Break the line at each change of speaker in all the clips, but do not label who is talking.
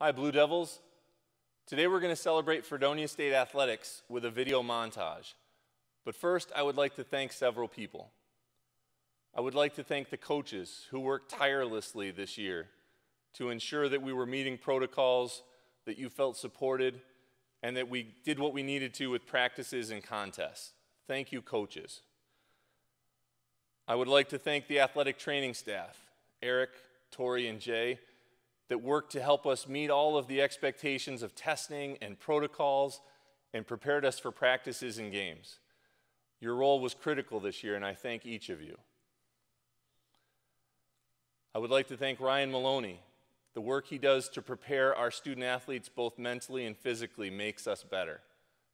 Hi, Blue Devils. Today we're going to celebrate Fredonia State Athletics with a video montage. But first, I would like to thank several people. I would like to thank the coaches who worked tirelessly this year to ensure that we were meeting protocols, that you felt supported, and that we did what we needed to with practices and contests. Thank you, coaches. I would like to thank the athletic training staff, Eric, Tori, and Jay, that worked to help us meet all of the expectations of testing and protocols and prepared us for practices and games. Your role was critical this year, and I thank each of you. I would like to thank Ryan Maloney. The work he does to prepare our student athletes both mentally and physically makes us better.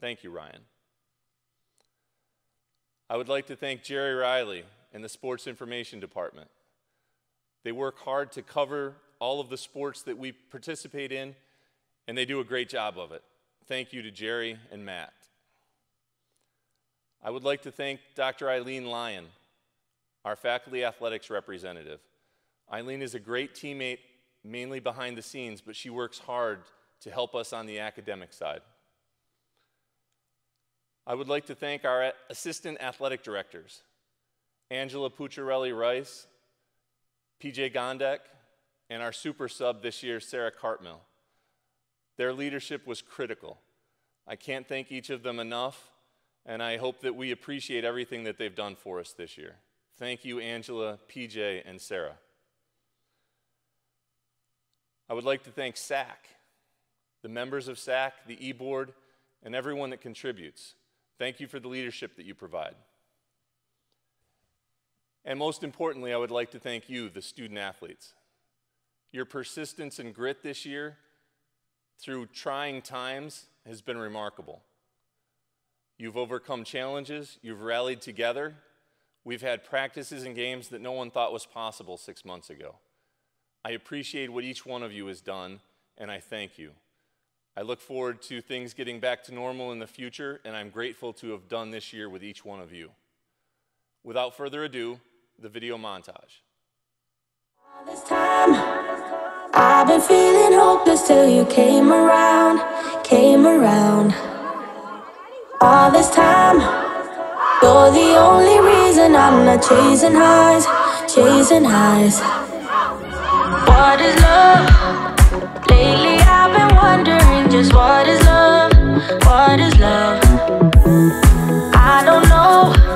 Thank you, Ryan. I would like to thank Jerry Riley and the Sports Information Department. They work hard to cover all of the sports that we participate in, and they do a great job of it. Thank you to Jerry and Matt. I would like to thank Dr. Eileen Lyon, our faculty athletics representative. Eileen is a great teammate, mainly behind the scenes, but she works hard to help us on the academic side. I would like to thank our assistant athletic directors, Angela Pucciarelli Rice, PJ Gondek, and our super sub this year, Sarah Cartmill. Their leadership was critical. I can't thank each of them enough, and I hope that we appreciate everything that they've done for us this year. Thank you, Angela, PJ, and Sarah. I would like to thank SAC, the members of SAC, the e-board, and everyone that contributes. Thank you for the leadership that you provide. And most importantly, I would like to thank you, the student athletes. Your persistence and grit this year through trying times has been remarkable. You've overcome challenges, you've rallied together. We've had practices and games that no one thought was possible six months ago. I appreciate what each one of you has done, and I thank you. I look forward to things getting back to normal in the future, and I'm grateful to have done this year with each one of you. Without further ado, the video montage.
I've been feeling hopeless till you came around, came around. All this time, you're the only reason I'm not chasing highs, chasing highs. What is love? Lately I've been wondering just what is love, what is love? I don't know.